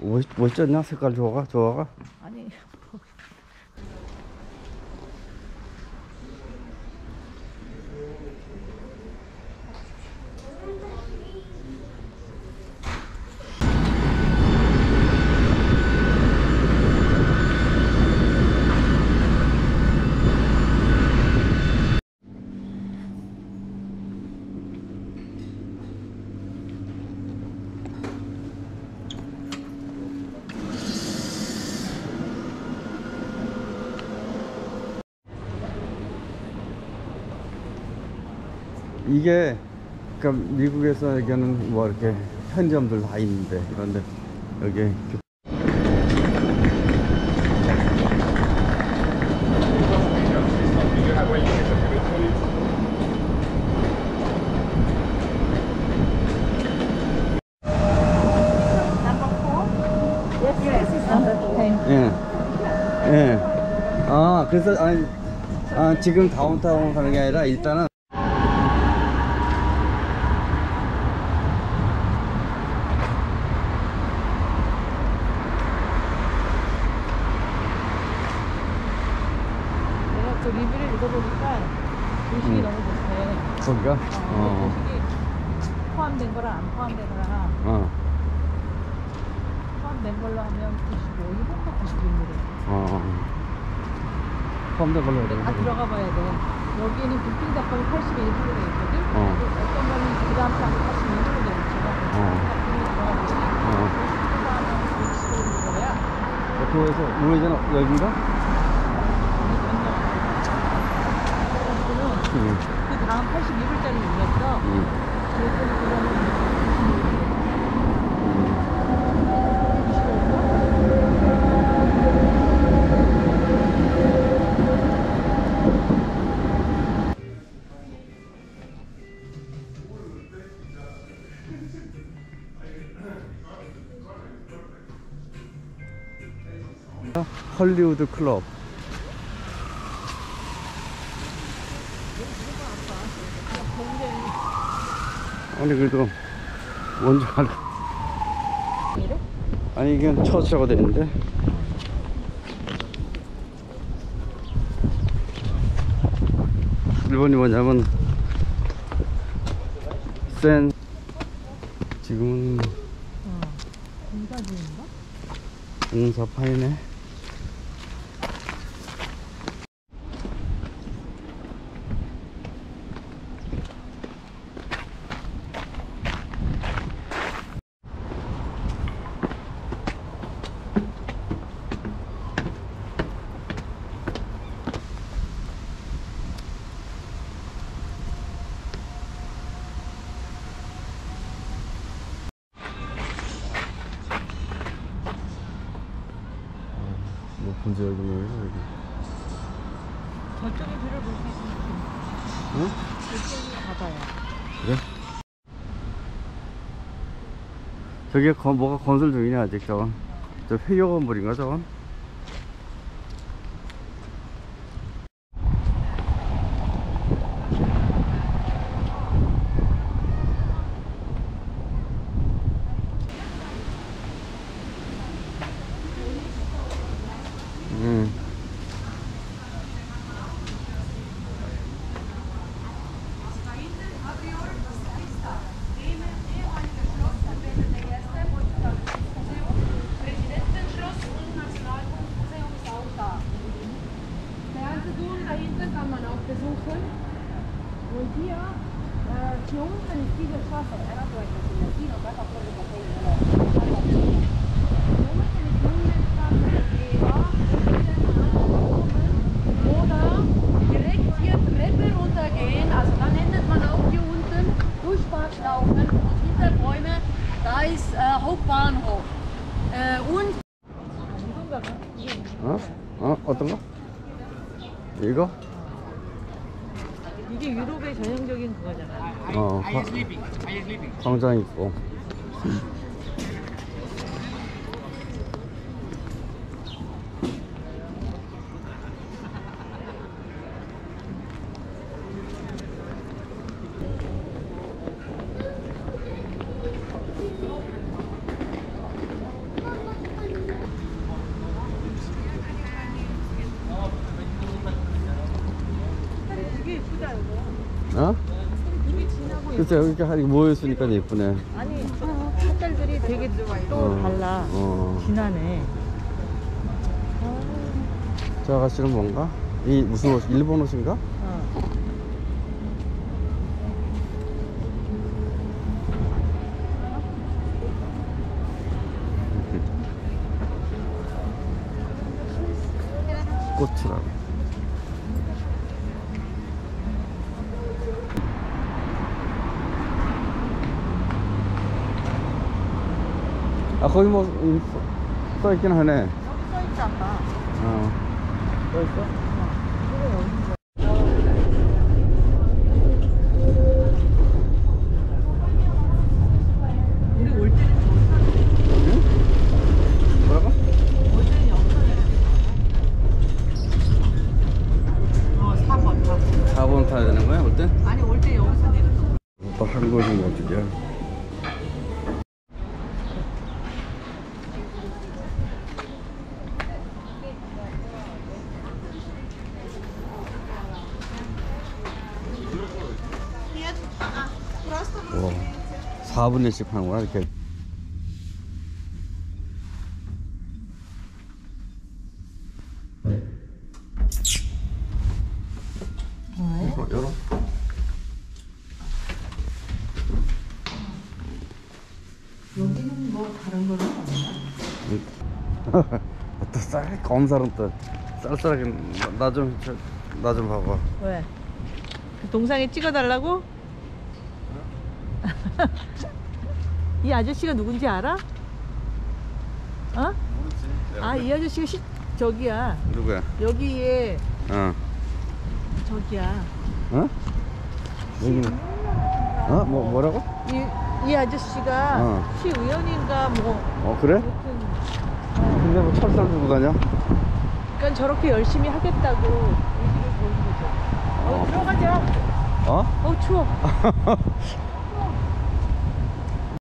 멋, 멋있지 않냐? 색깔 좋아가? 좋아가? 아니 이게 그러니까 미국에서 얘기하는 뭐 이렇게 편점들 다 있는데 그런데 여기. 예. 예. 아, 그래서 아니 아, 지금 다운타운 가는 게 아니라 일단은 내가 그 리뷰를 읽어보니까 도식이 음. 너무 좋대. 거기가 어, 어. 도식이 포함된 거랑 안 포함된 거랑 어. 포함된 걸로 하면 95, 일본도 96이래. 어. 포함된 걸로 해야 다 되나? 들어가 봐야 돼. 여기는 부팅 답방이 81%로 돼 있거든. 어. 또 어떤 거는 그 다음 사람이 86%로 돼 있잖아. 어. 어. 어. 거야. 그래서 우회전 여긴가? 응. 그 다음 81불짜리 올렸어. 응. 그랬더니 그거는 헐리우드 클럽. 아니 그래도 뭔지 알아. 아니 이게 처치라고 돼 있는데. 일본이 뭐냐면 센 지금은 공사 중인가? 공사파이네. 뭐 본지 여기 뭐예요 여기? 저쪽에 view를 볼 수 있으면 응? 저쪽에 가봐요. 그래? 저게 건, 뭐가 건설 중이냐 아직 저건 저 회교 건물인가 저건? Man auch hier unten Durchparklaufen und hinter Bäume, da ist äh, Hauptbahnhof. Äh, und 이건가 봐. 이게 어? 어? 어떤 거? 이게 유럽의 전형적인 그거잖아. 어, 화, 광장 있고. 어? 여기 이렇게 하니 모여있으니까 예쁘네 아니 색깔들이 되게 또 어. 달라. 어. 진하네. 저 아가씨는 뭔가? 이 무슨 옷? 일본 옷인가? 어. 꽃이라고 아 거기 뭐 이, 써- 써 있긴 하네 여기 써있지 아까. 어. 써 있어? 우리 올 때는 응? 뭐라고? 올 때는 영천에 어 4번 4번 4번 타야 되는 거야 올 때? 아니 올 때 여기서 내렸어 또 한국인 어디야? 4분의씩 하는구나 이렇게. 어, 열어. 여기는 뭐 다른 거는 없나? 또 쌀, 검사는 또 쌀쌀하게 나 좀 나 좀 봐봐. 왜? 그 동상에 찍어달라고? 이 아저씨가 누군지 알아? 어? 아이 아저씨가 시, 저기야 누구야? 여기에 어, 저기야 어? 여기 어? 뭐 뭐라고? 이, 이 아저씨가 어. 시의원인가 뭐 어 그래? 아무튼 근데 뭐 철살 들고 다녀? 그러니까 저렇게 열심히 하겠다고 의지를 보인 거죠 어, 들어가자 어? 어 추워